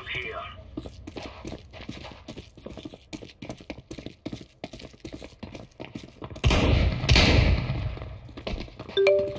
hostiles here. you